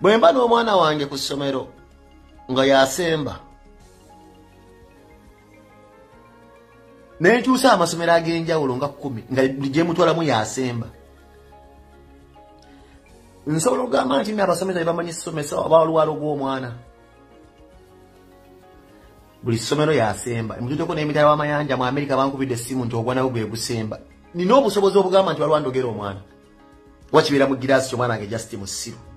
bwe mba n'omwana wange ku ssomero nga yasemba nenkyusa amasomero ag'enjawulo nga kumi nga gyemutwalamu yasemba. Nsobola okugamba nti naabasomesa bebamanyi ssomesa oba olwalo gw'omwana buli ssomero yasemba. Mututeko n'emitala w'amayanja mu amerika bankubidde essimu nti ogwa nawe gwe gusemba nina obusobozi obugamba nti waliwo ndogera omwana. Wakibeera mu giraasi kyomwana wange just musiru aa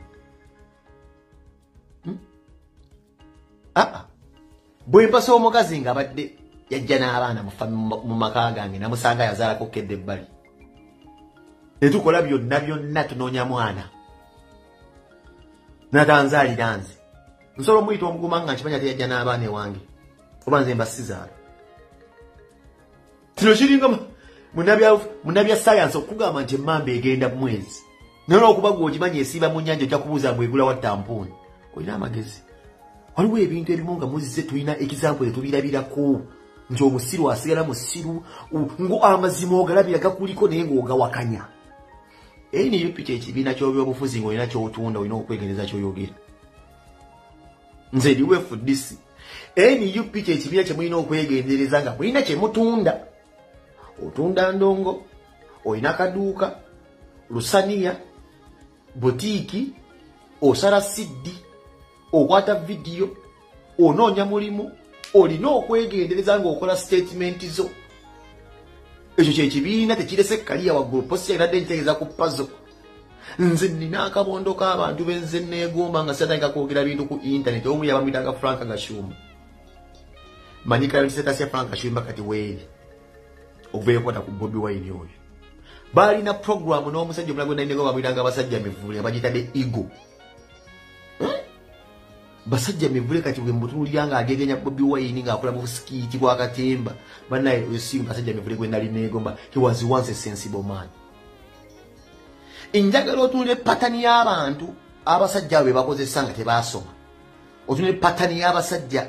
bwe mpasa omukazi nga badde yajja n'abaana mu maka gange namusanga yazaalako kedde ebbali. Netukola byonna byonna tunoonya mwana. Natanzaalira nze. Nsobola omuyita omuguma nga nkimanya teyajja n'abaana ewange. Oba nze mbasizaala kino kiringa munabya sayansi okugamba nti emmamba egenda mwezi. Naye olwokuba gwe okimanyi esiiba mu nyanja ojja kubuuza ngu egula wa tampuuni olina amagezi waliwo ebintu ebimu nga muzize tulina ekizampu etubirabirako nti omusiru asigala musiru ngo amazima ogalabira gakuliko naye ngaogawakanya nup kyekibiina kyobyobufuzi ngaolina kyotunda olina okwegeneza kyoyogera. Nze ndiwefudc nup kyekibiina kyemulina okwegendereza nga mulina kyemutunda otunda ndongo olina kaduuka lusaniya butiiki osala siddi okwata vidiyo onoonya mulimu olina okwegendereza ngaokola statementi zo. Ekyo kyekibiina tekirese kaliya waggulu posi yalinadde nkitegeeza ku pazo nze nina akabondo k'abantu benze neegomba nga sitandika kwogera bintu ku intaneti omu yabamwitanga franka gashumba manyikalisetasya franka gashumba kati weeri okuvaekwata ku bobi wine oyo. Baalina programu n'omusajja omulago nalineko bamwitanga abasajja mivule abagitadde ego basajja mivule kati bwe mbutuulira nga agegenya bobi wine ng'akola mu busikiiti bwa katemba banaye osi basajja mivule gwe nali neegomba. He was once a sensible man. Njagala otunula epatani y'abantu abasajja abo be bakozesa nga tebaasoma. Otunula epatani y'abasajja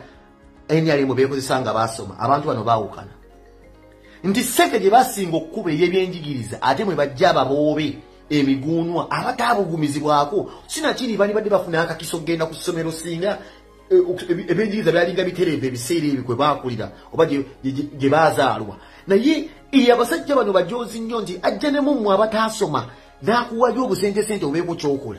nrm bekozesa nga baasoma. Abantu bano baawukana. Nti sente gye basinga okkuba ey'ebyenjigiriza ate mwe bajja ababoobe emiguunwa abataabugumizibwako sinakiri bali badde bafuna akakiso kgenda ku ssomero singa ebyenjigiriza byalinga bitereva ebiseera ebyo kwe baakulira oba gye baazaalwa. Naye abasajja bano bajoozi nnyo nti ajja ne mummwe abataasoma n'akuwayo obusentesente obeeko kyokola.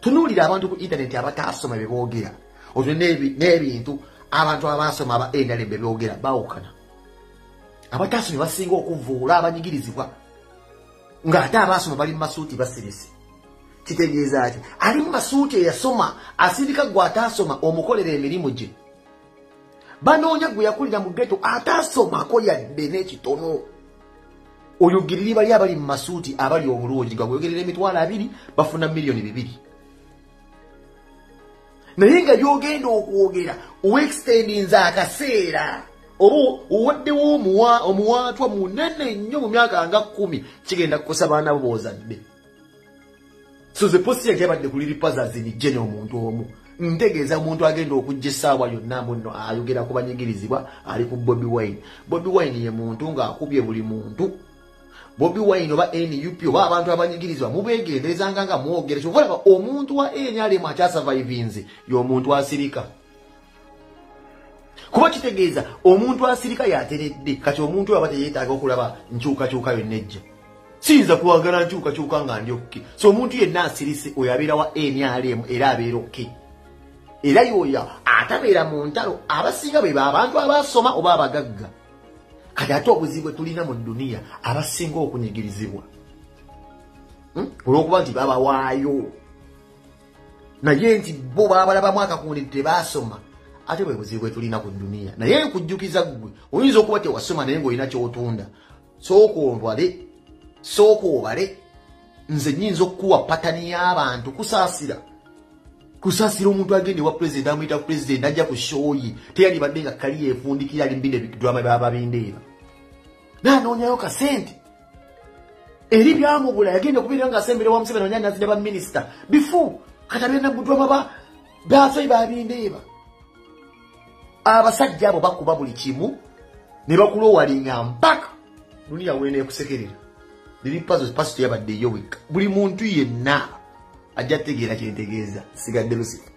Tunuulira abantu ku intaneti abataasoma bye boogera. Otwe n'ebintu abantu abaasoma aba nrm bye boogera baawukana. Abataasoma basinga okuvuula abanyigirizibwa ng'ate abaasoma bali mu masuuti basirisi. Kitegeeza ati ali mu masuuti eyasoma asindika gwe ataasoma omukolera emirimu gye. Banoonya gwe yakulira mu geto ataasomako yadde n'ekitono. Oyogiriri bali abali mu masuuti abali obulungi nga gweyogerera emitwalo abiri bafuna miliyoni bibiri. Naye nga byogenda okwogera oweextendinza akaseera oba owaddewo omuwaatwa munene nnyo mu myaka nga kkumi kigenda kukosa baana bo boozadde so ze posi yange yabadde kuliripazazini jene omuntu omu. Ntegeeza omuntu agenda okujja essaawa yonna muno ayogera ku banyigirizibwa ali ku bobi wine. Bobi wine ye muntu ng'akubye buli muntu. Bobi wine oba nup oba abantu abanyigirizibwa mubegenderezanga nga mwogere kyovalaba omuntu wa nrm akyasavaivinze y'omuntu asirika kuba kitegeeza omuntu asirika yateredde kati omuntu oyo aba teyeetaaga okulaba nkyukakyuka yonna ejja. Siyinza kuwagala nkyukakyuka nga ndi okke so omuntu yenna asirise oyo abeera wa nrm era abeera okke era yoyo atabeera mu ntalo abasinga bwe abantu abasoma oba abagagga. Kati ate obuzibu tulina mu duniya abasinga okunyigirizibwa. Olwokuba nti babawaayo. Naye nti bo babalabamu akakundi tebasoma ate bwe buzibu tulina ku duniya naye nkujjukiza ggwe oyinza okuba tewasoma naye ngaolina kyotunda. Sooka ontwale sooka obale. Nze nyinza okukuwa patani y'abantu kusaasira. Kusaasira omuntu agende wa pulezidenti amuyita pulezidenti ajja ku shooyi teyandibadde nga kali yefundikira ali mbine drama bababindeeba nanoonyayo kasente. Eri byamubula yagenda okubeera nga asembere wa museveni onyanya nazina baminisita bifu kati abeera nabudwama ba basoyi babindeeba abasajja abo bakuba buli kimu ne bakulowalinga mpaka duniya weenekusekerera liri pazo pasito yabadde eyo wekka. Buli muntu yenna ajja tutegeera kyentegeeza sigadde lusifu